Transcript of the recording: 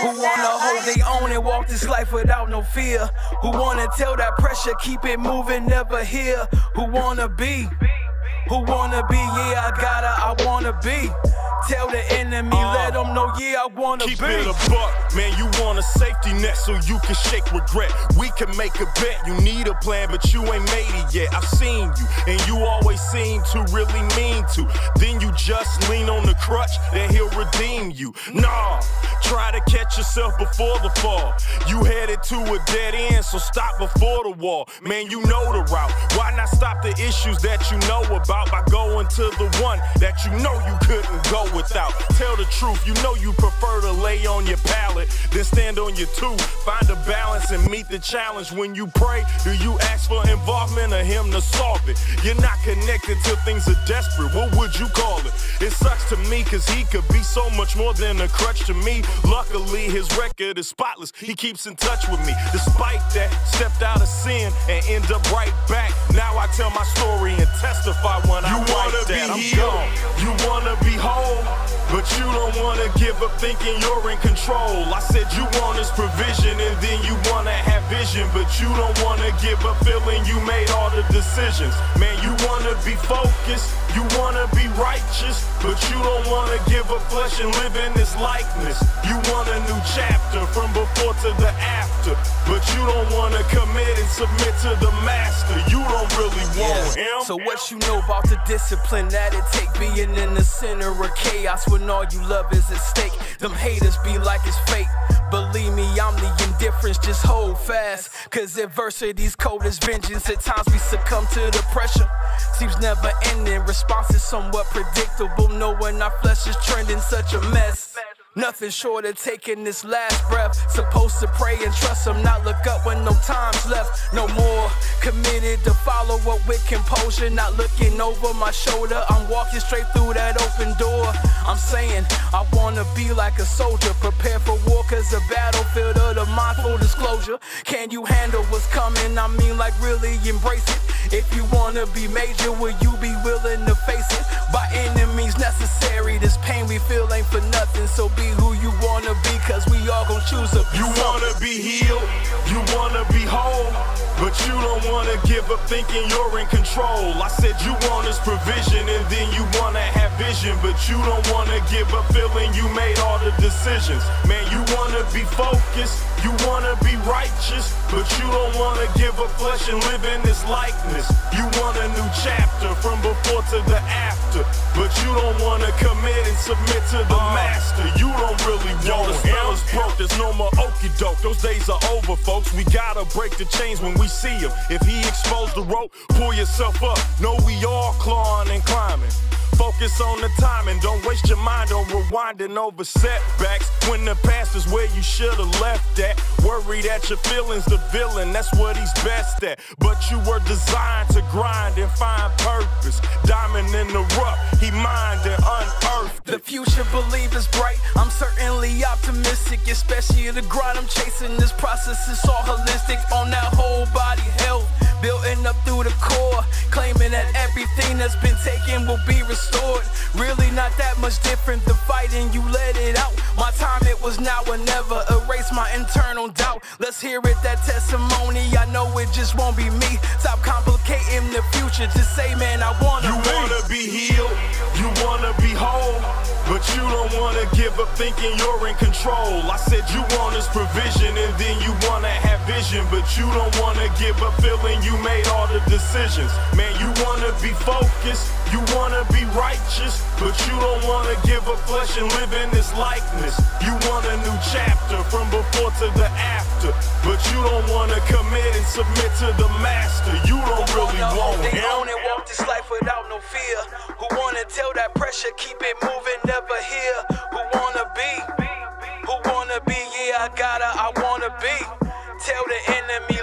Who wanna hold their own and walk this life without no fear? Who wanna tell that pressure, keep it moving, never here? Who wanna be? Who wanna be? Yeah, I gotta, I wanna be. Tell the enemy, uh, let them know, yeah, I wanna keep be. Keep it a buck, man, you want a safety net so you can shake regret. We can make a bet, you need a plan, but you ain't made it yet. I've seen you, and you always seem to really mean to. Then you just lean on the crutch, then he'll redeem you. Nah, try to catch yourself before the fall. You headed to a dead end, so stop before the wall. Man, you know the route. Why not stop the issues that you know about by going to the one that you know you couldn't go without. Tell the truth, you know you prefer to lay on your pallet than stand on your two. Find a balance and meet the challenge. When you pray, do you ask for involvement or him to solve it? You're not connected till things are desperate. What would you call it? It sucks to me cause he could be so much more than a crutch to me. Luckily, his record is spotless. He keeps in touch with me. Despite that, stepped out of sin and end up right back. Now I tell my story and don't wanna give up thinking you're in control. I said you want his provision and then you wanna have vision, but you don't wanna give up feeling you made all the decisions. Man, you wanna be focused, you wanna be righteous, but you don't wanna give up flesh and live in this likeness. You want a new chapter from before to the after, but you don't wanna commit and submit to the master. Really want yeah. him. So what you know about the discipline that it take being in the center of chaos when all you love is at stake? Them haters be like it's fake. Believe me, I'm the indifference, just hold fast. Cause adversity's cold as vengeance. At times we succumb to the pressure. Seems never ending. Response is somewhat predictable, knowing our flesh is trending such a mess. Nothing short of taking this last breath. Supposed to pray and trust him, not look up when no time's left. No more committed to follow up with composure, not looking over my shoulder. I'm walking straight through that open door. I'm saying I wanna be like a soldier, prepare for war, cause a battlefield of the mind, mindful disclosure. Can you handle what's coming? I mean, like, really embrace it. If you wanna be major, will you be willing to face it? By any means necessary, this pain we feel ain't for nothing, so be who you wanna be, cause we all gon' choose a You wanna be healed, you wanna be whole, but you don't wanna give up thinking you're in control. I said you want his provision and then you wanna have vision, but you don't wanna give up feeling you made all the decisions. Man, you wanna be focused, you wanna be righteous, but you don't wanna up flesh and live in this likeness. You want a new chapter from before to the after, but you don't wanna commit and submit to the uh, master. You don't really Yo, the spell is broke, there's no more okey doke. Those days are over, folks. We gotta break the chains when we see him. If he exposed the rope, pull yourself up. No, we all clawing and climbing. Focus on the timing, don't waste your mind on rewinding over setbacks. When the past is where you should've left at. Worry that your feelings the villain, that's what he's best at. But you were designed to grind and find purpose. Diamond in the rough, he mined and unearthed. The future believe is bright, I'm certainly optimistic, especially the grind I'm chasing. This process is all holistic on that whole body health that's been taken will be restored. Really not that much different. The fighting, you let it out. My time, it was now or never. Erase my internal doubt. Let's hear it, that testimony. I know it just won't be me. Stop complicating the future. Just say, man, I wanna You be. But you don't wanna give up thinking you're in control. I said you want his provision and then you wanna have vision. But you don't wanna give up feeling you made all the decisions. Man, you wanna be focused, you wanna be righteous. But you don't wanna give up flesh and live in this likeness. You want a new chapter from before to the after. But you don't wanna commit and submit to the master. You don't really want tell that pressure, keep it moving, never here. Who wanna be? Who wanna be? Yeah, I gotta, I wanna be. Tell the enemy,